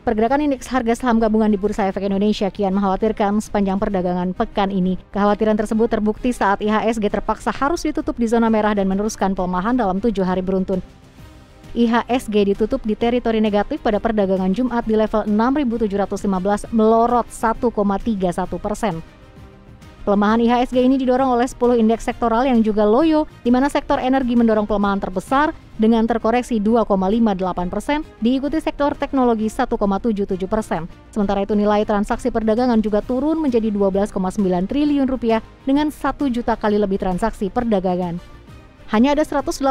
Pergerakan indeks harga saham gabungan di Bursa Efek Indonesia kian mengkhawatirkan sepanjang perdagangan pekan ini. Kekhawatiran tersebut terbukti saat IHSG terpaksa harus ditutup di zona merah dan meneruskan pelemahan dalam tujuh hari beruntun. IHSG ditutup di teritori negatif pada perdagangan Jumat di level 6.715 melorot 1,31 persen. Pelemahan IHSG ini didorong oleh 10 indeks sektoral yang juga loyo, di mana sektor energi mendorong pelemahan terbesar dengan terkoreksi 2,58 persen, diikuti sektor teknologi 1,77 persen. Sementara itu nilai transaksi perdagangan juga turun menjadi 12,9 triliun rupiah dengan 1 juta kali lebih transaksi perdagangan. Hanya ada 185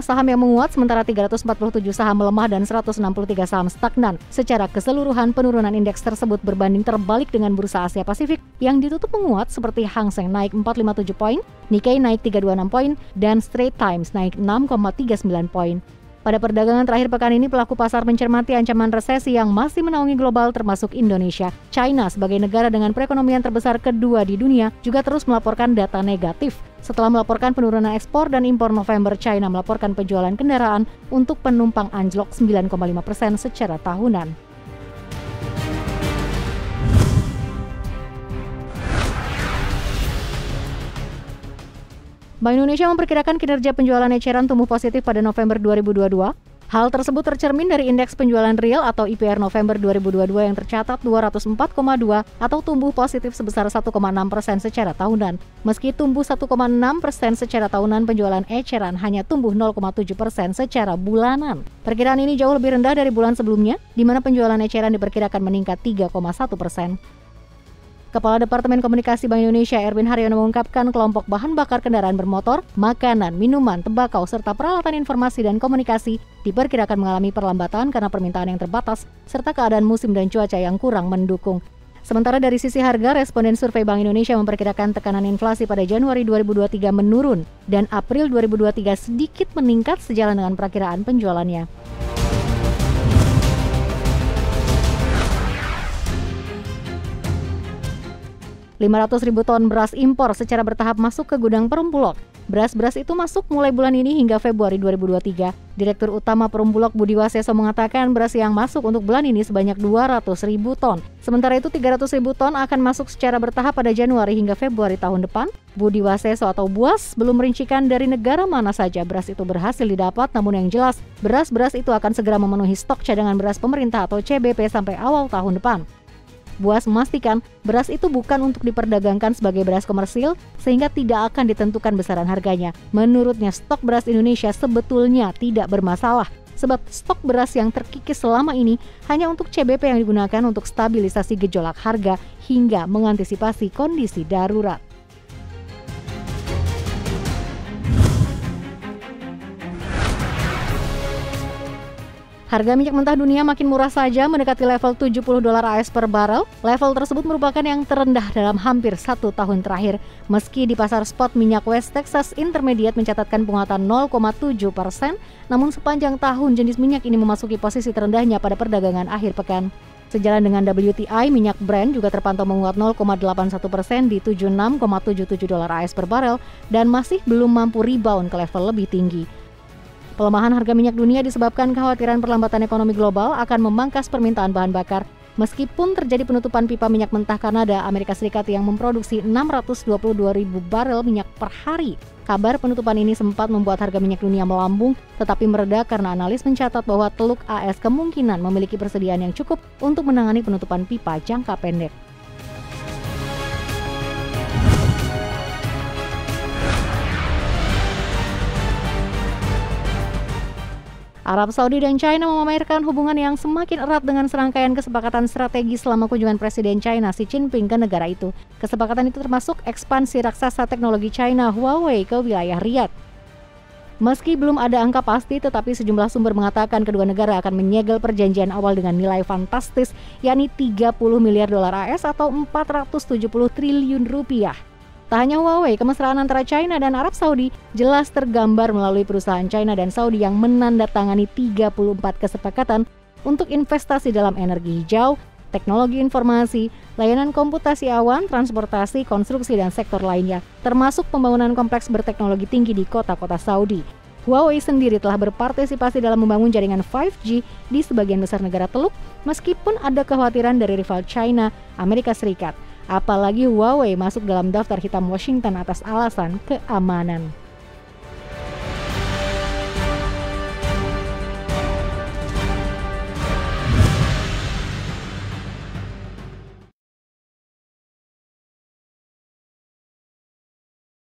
saham yang menguat, sementara 347 saham melemah dan 163 saham stagnan. Secara keseluruhan, penurunan indeks tersebut berbanding terbalik dengan bursa Asia Pasifik yang ditutup menguat seperti Hang Seng naik 457 poin, Nikkei naik 326 poin, dan Straits Times naik 6,39 poin. Pada perdagangan terakhir pekan ini, pelaku pasar mencermati ancaman resesi yang masih menaungi global termasuk Indonesia. China sebagai negara dengan perekonomian terbesar kedua di dunia juga terus melaporkan data negatif. Setelah melaporkan penurunan ekspor dan impor November, China melaporkan penjualan kendaraan untuk penumpang anjlok 9,5 persen secara tahunan. Bank Indonesia memperkirakan kinerja penjualan eceran tumbuh positif pada November 2022. Hal tersebut tercermin dari indeks penjualan real atau IPR November 2022 yang tercatat 204,2 atau tumbuh positif sebesar 1,6 persen secara tahunan. Meski tumbuh 1,6 persen secara tahunan, penjualan eceran hanya tumbuh 0,7 persen secara bulanan. Perkiraan ini jauh lebih rendah dari bulan sebelumnya, di mana penjualan eceran diperkirakan meningkat 3,1 persen. Kepala Departemen Komunikasi Bank Indonesia Erwin Haryono mengungkapkan kelompok bahan bakar kendaraan bermotor, makanan, minuman, tembakau, serta peralatan informasi dan komunikasi diperkirakan mengalami perlambatan karena permintaan yang terbatas serta keadaan musim dan cuaca yang kurang mendukung. Sementara dari sisi harga, responden survei Bank Indonesia memperkirakan tekanan inflasi pada Januari 2023 menurun dan April 2023 sedikit meningkat sejalan dengan perakiraan penjualannya. 500 ribu ton beras impor secara bertahap masuk ke gudang Perumbulok. Beras-beras itu masuk mulai bulan ini hingga Februari 2023. Direktur Utama Perumbulok Budi Waseso mengatakan beras yang masuk untuk bulan ini sebanyak 200 ribu ton. Sementara itu 300 ribu ton akan masuk secara bertahap pada Januari hingga Februari tahun depan. Budi Waseso atau Buas belum merincikan dari negara mana saja beras itu berhasil didapat, namun yang jelas beras-beras itu akan segera memenuhi stok cadangan beras pemerintah atau CBP sampai awal tahun depan. Buas memastikan beras itu bukan untuk diperdagangkan sebagai beras komersil sehingga tidak akan ditentukan besaran harganya. Menurutnya stok beras Indonesia sebetulnya tidak bermasalah sebab stok beras yang terkikis selama ini hanya untuk CBP yang digunakan untuk stabilisasi gejolak harga hingga mengantisipasi kondisi darurat. Harga minyak mentah dunia makin murah saja mendekati level 70 dolar AS per barrel. Level tersebut merupakan yang terendah dalam hampir satu tahun terakhir. Meski di pasar spot minyak West Texas Intermediate mencatatkan penguatan 0,7 persen, namun sepanjang tahun jenis minyak ini memasuki posisi terendahnya pada perdagangan akhir pekan. Sejalan dengan WTI, minyak Brent juga terpantau menguat 0,81 persen di 76,77 dolar AS per barrel dan masih belum mampu rebound ke level lebih tinggi. Pelemahan harga minyak dunia disebabkan kekhawatiran perlambatan ekonomi global akan memangkas permintaan bahan bakar. Meskipun terjadi penutupan pipa minyak mentah Kanada, Amerika Serikat yang memproduksi 622 ribu barel minyak per hari. Kabar penutupan ini sempat membuat harga minyak dunia melambung, tetapi mereda karena analis mencatat bahwa Teluk AS kemungkinan memiliki persediaan yang cukup untuk menangani penutupan pipa jangka pendek. Arab Saudi dan China memamerkan hubungan yang semakin erat dengan serangkaian kesepakatan strategi selama kunjungan Presiden China Xi Jinping ke negara itu. Kesepakatan itu termasuk ekspansi raksasa teknologi China Huawei ke wilayah Riyadh. Meski belum ada angka pasti, tetapi sejumlah sumber mengatakan kedua negara akan menyegel perjanjian awal dengan nilai fantastis, yakni 30 miliar dolar AS atau 470 triliun rupiah. Tak hanya Huawei, kemesraan antara China dan Arab Saudi jelas tergambar melalui perusahaan China dan Saudi yang menandatangani 34 kesepakatan untuk investasi dalam energi hijau, teknologi informasi, layanan komputasi awan, transportasi, konstruksi, dan sektor lainnya, termasuk pembangunan kompleks berteknologi tinggi di kota-kota Saudi. Huawei sendiri telah berpartisipasi dalam membangun jaringan 5G di sebagian besar negara Teluk, meskipun ada kekhawatiran dari rival China, Amerika Serikat. Apalagi Huawei masuk dalam daftar hitam Washington atas alasan keamanan.